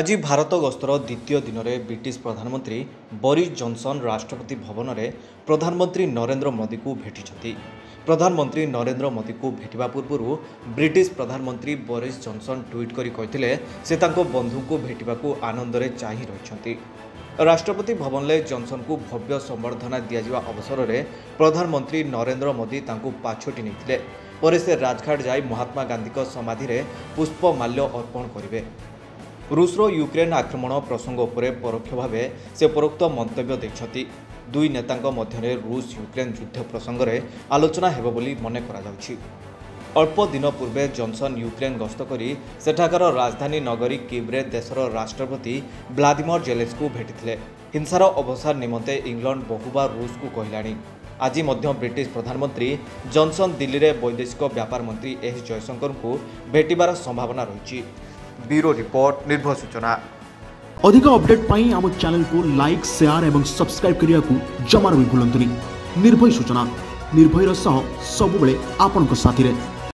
ଆଜି ଭାରତ ଗସ୍ତର ଦ୍ୱିତୀୟ ଦିନରେ ବ୍ରିଟିଶ ପ୍ରଧାନମନ୍ତ୍ରୀ ବରିସ୍ ଜନ୍ସନ୍ ରାଷ୍ଟ୍ରପତି ଭବନରେ ପ୍ରଧାନମନ୍ତ୍ରୀ ନରେନ୍ଦ୍ର ମୋଦିଙ୍କୁ ଭେଟିଛନ୍ତି ପ୍ରଧାନମନ୍ତ୍ରୀ ନରେନ୍ଦ୍ର ମୋଦିଙ୍କୁ ଭେଟିବା ପୂର୍ବରୁ ବ୍ରିଟିଶ ପ୍ରଧାନମନ୍ତ୍ରୀ ବରିସ୍ ଜନ୍ସନ୍ ଟ୍ୱିଟ୍ କରି କହିଥିଲେ ସେ ତାଙ୍କ ବନ୍ଧୁଙ୍କୁ ଭେଟିବାକୁ ଆନନ୍ଦରେ ଚାହିଁ ରହିଛନ୍ତି ରାଷ୍ଟ୍ରପତି ଭବନରେ ଜନ୍ସନ୍ଙ୍କୁ ଭବ୍ୟ ସମ୍ବର୍ଦ୍ଧନା ଦିଆଯିବା ଅବସରରେ ପ୍ରଧାନମନ୍ତ୍ରୀ ନରେନ୍ଦ୍ର ମୋଦି ତାଙ୍କୁ ପାଛୋଟି ନେଇଥିଲେ ପରେ ସେ ରାଜଘାଟ ଯାଇ ମହାତ୍ମା ଗାନ୍ଧୀଙ୍କ ସମାଧିରେ ପୁଷ୍ପମାଲ୍ୟ ଅର୍ପଣ କରିବେ रुष युक्रेन आक्रमण प्रसंग प्रसङ्ग परोक्ष से भावेस मन्तव्य दुई नेता मध्य रुष युक्रेन जुद्ध प्रसङ्गले आलोचना मन दिन पूर्व जनसन युक्रेन गस्त सेठाकर राजधानी नगरी किब्रे देश र राष्ट्रपति भ्लादिमर जेलेसको भेटिले हिंसार अवसर निमन्ते इङ्लड बहुबार रुषको कला आज ब्रिटिश प्रधानमंत्री जनसन दिल्ली र वैदेशिक व्यापार मन्त्री एस जयश्करू भेटेर संभावना रहेछ ब्यूरो रिपोर्ट निर्भर सूचना अधिक अपडेट पाई आम चैनल को लाइक शेयर एवं सब्सक्राइब करने को जमार भी भूलु निर्भय सूचना निर्भय सह सब आपण साथी